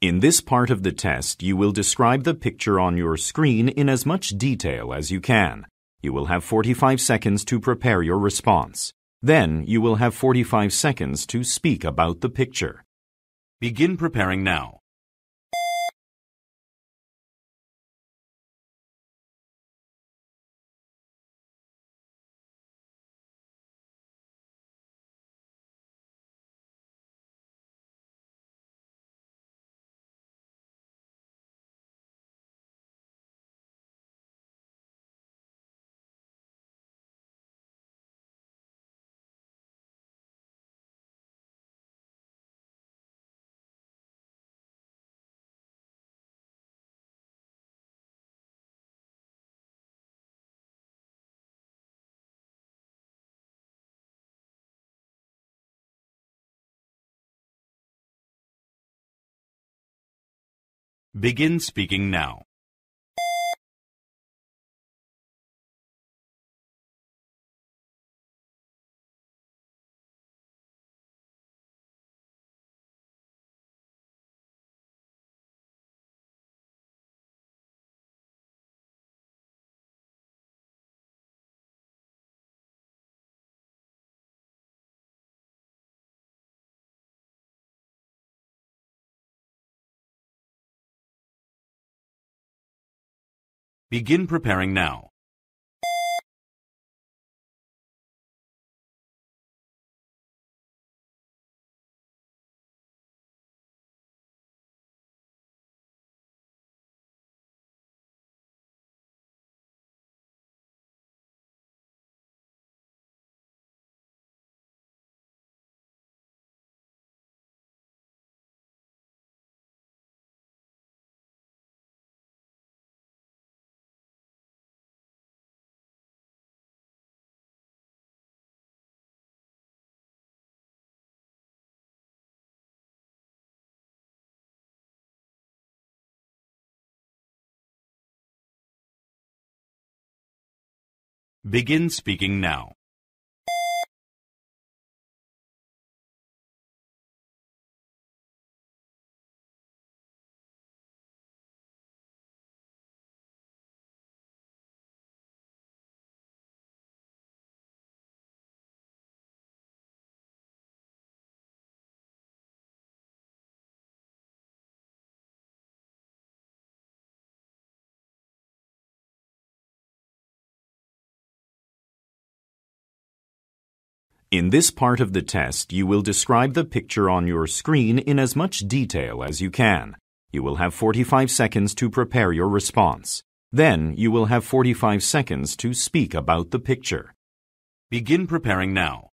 In this part of the test, you will describe the picture on your screen in as much detail as you can. You will have 45 seconds to prepare your response. Then you will have 45 seconds to speak about the picture. Begin preparing now. Begin speaking now. Begin preparing now. Begin speaking now. In this part of the test, you will describe the picture on your screen in as much detail as you can. You will have 45 seconds to prepare your response. Then you will have 45 seconds to speak about the picture. Begin preparing now.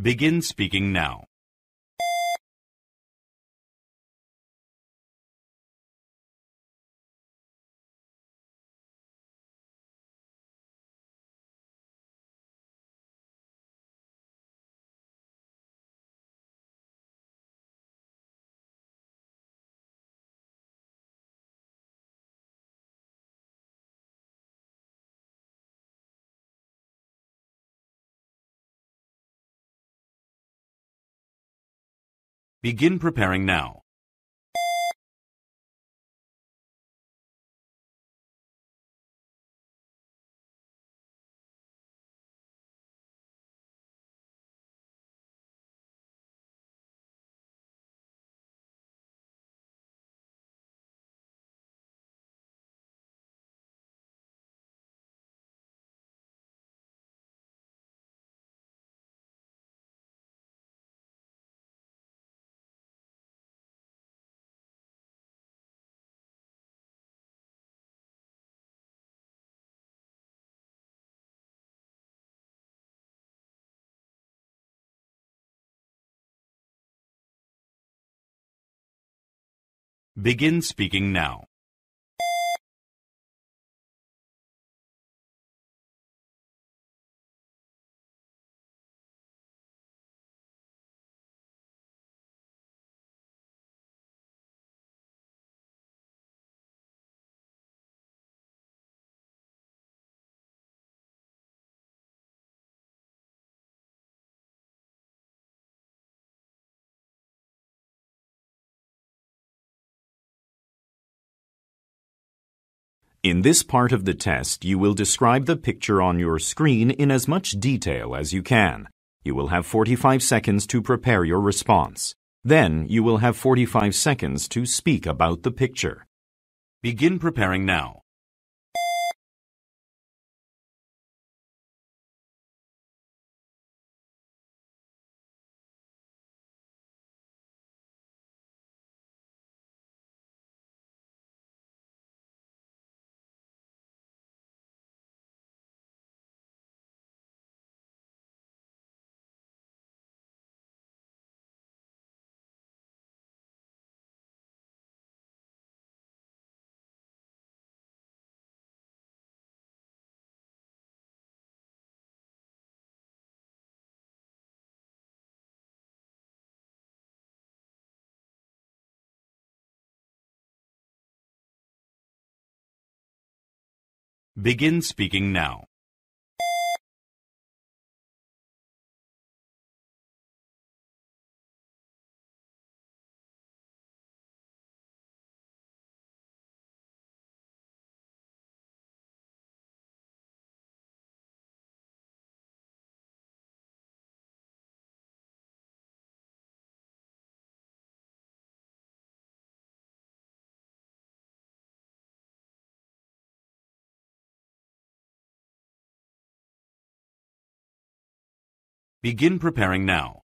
Begin speaking now. Begin preparing now. Begin speaking now. In this part of the test, you will describe the picture on your screen in as much detail as you can. You will have 45 seconds to prepare your response. Then you will have 45 seconds to speak about the picture. Begin preparing now. Begin speaking now. Begin preparing now.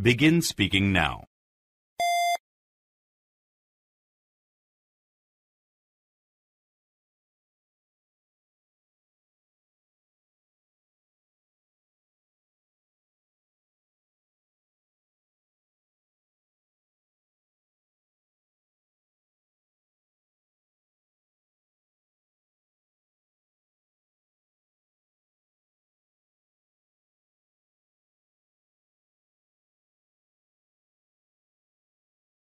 Begin speaking now.